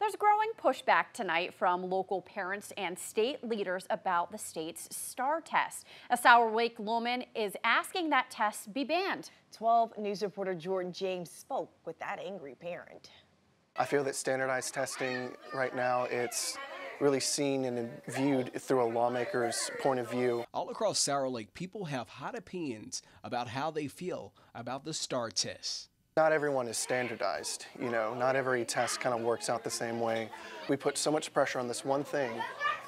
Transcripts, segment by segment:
There's growing pushback tonight from local parents and state leaders about the state's STAAR test. A Sour Lake Lowman is asking that test be banned. 12 News reporter Jordan James spoke with that angry parent. I feel that standardized testing right now, it's really seen and viewed through a lawmaker's point of view. All across Sour Lake, people have hot opinions about how they feel about the STAAR test. Not everyone is standardized, you know, not every test kind of works out the same way. We put so much pressure on this one thing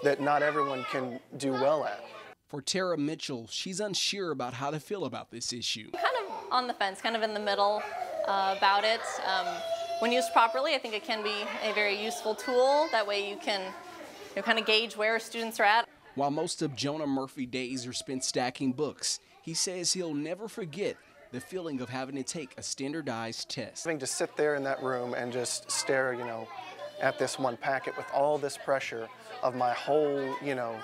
that not everyone can do well at. For Tara Mitchell, she's unsure about how to feel about this issue. Kind of on the fence, kind of in the middle uh, about it. Um, when used properly, I think it can be a very useful tool. That way you can you know, kind of gauge where students are at. While most of Jonah Murphy days are spent stacking books, he says he'll never forget the feeling of having to take a standardized test. Having to sit there in that room and just stare, you know, at this one packet with all this pressure of my whole, you know,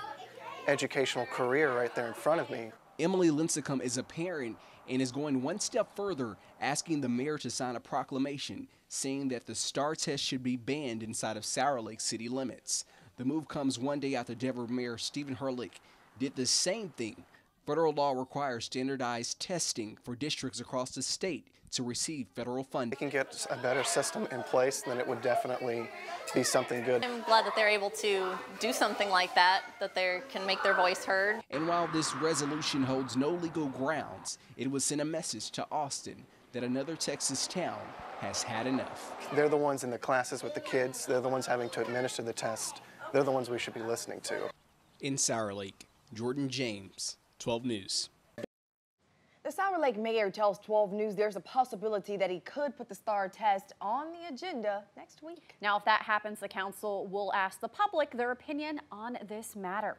educational career right there in front of me. Emily Linscomb is a parent and is going one step further, asking the mayor to sign a proclamation saying that the STAAR test should be banned inside of Sour Lake city limits. The move comes one day after Denver Mayor Stephen Herlich did the same thing Federal law requires standardized testing for districts across the state to receive federal funding. If we can get a better system in place, then it would definitely be something good. I'm glad that they're able to do something like that, that they can make their voice heard. And while this resolution holds no legal grounds, it would send a message to Austin that another Texas town has had enough. They're the ones in the classes with the kids. They're the ones having to administer the test. They're the ones we should be listening to. In Sour Lake, Jordan James, 12 News. The Sour Lake mayor tells 12 News there's a possibility that he could put the STAAR test on the agenda next week. Now, if that happens, the council will ask the public their opinion on this matter.